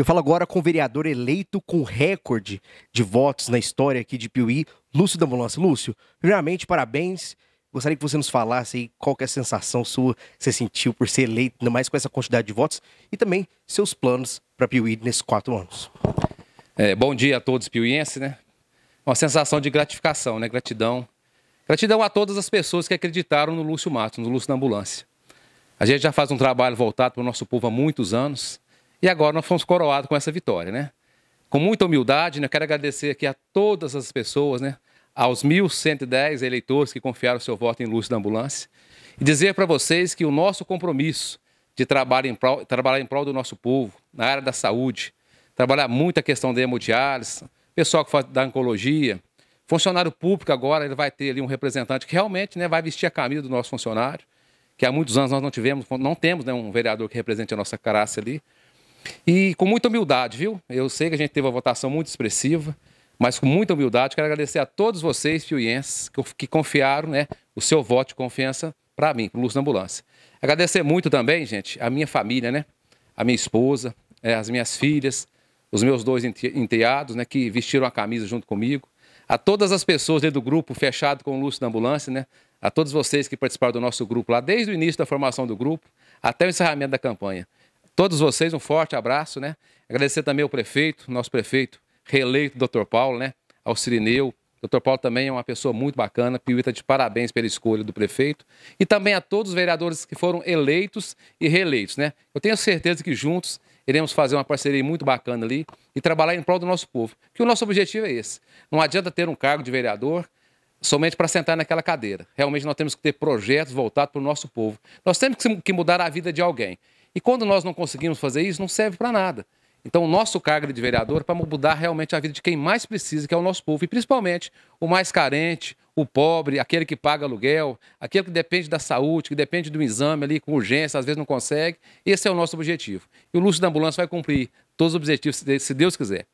Eu falo agora com o vereador eleito com recorde de votos na história aqui de Piuí, Lúcio da Ambulância. Lúcio, primeiramente, parabéns. Gostaria que você nos falasse aí qual é a sensação sua que você sentiu por ser eleito, ainda mais com essa quantidade de votos, e também seus planos para Piuí nesses quatro anos. É, bom dia a todos piuienses, né? Uma sensação de gratificação, né? Gratidão. Gratidão a todas as pessoas que acreditaram no Lúcio Matos, no Lúcio da Ambulância. A gente já faz um trabalho voltado para o nosso povo há muitos anos e agora nós fomos coroados com essa vitória, né? Com muita humildade, né? quero agradecer aqui a todas as pessoas, né? Aos 1.110 eleitores que confiaram seu voto em Lúcio da Ambulância e dizer para vocês que o nosso compromisso de trabalhar em, prol, trabalhar em prol do nosso povo, na área da saúde, trabalhar muito a questão da hemodiálise, pessoal que faz da oncologia, funcionário público agora, ele vai ter ali um representante que realmente né, vai vestir a camisa do nosso funcionário, que há muitos anos nós não tivemos, não temos né, um vereador que represente a nossa caraça ali. E com muita humildade, viu? Eu sei que a gente teve uma votação muito expressiva, mas com muita humildade, quero agradecer a todos vocês, piuienses, que confiaram né, o seu voto de confiança para mim, para o Lúcio da Ambulância. Agradecer muito também, gente, a minha família, né? A minha esposa, é, as minhas filhas, os meus dois enteados, né, que vestiram a camisa junto comigo. A todas as pessoas dentro do grupo fechado com o Lúcio da Ambulância, né? a todos vocês que participaram do nosso grupo lá, desde o início da formação do grupo até o encerramento da campanha. Todos vocês, um forte abraço, né? Agradecer também ao prefeito, nosso prefeito reeleito, Dr. Paulo, né? Ao Cirineu. Dr. Paulo também é uma pessoa muito bacana, Piuíta de parabéns pela escolha do prefeito. E também a todos os vereadores que foram eleitos e reeleitos, né? Eu tenho certeza que juntos iremos fazer uma parceria muito bacana ali e trabalhar em prol do nosso povo. Que o nosso objetivo é esse. Não adianta ter um cargo de vereador somente para sentar naquela cadeira. Realmente nós temos que ter projetos voltados para o nosso povo. Nós temos que mudar a vida de alguém. E quando nós não conseguimos fazer isso, não serve para nada. Então, o nosso cargo de vereador é para mudar realmente a vida de quem mais precisa, que é o nosso povo, e principalmente o mais carente, o pobre, aquele que paga aluguel, aquele que depende da saúde, que depende do exame ali com urgência, às vezes não consegue. Esse é o nosso objetivo. E o Lúcio da Ambulância vai cumprir todos os objetivos, se Deus quiser.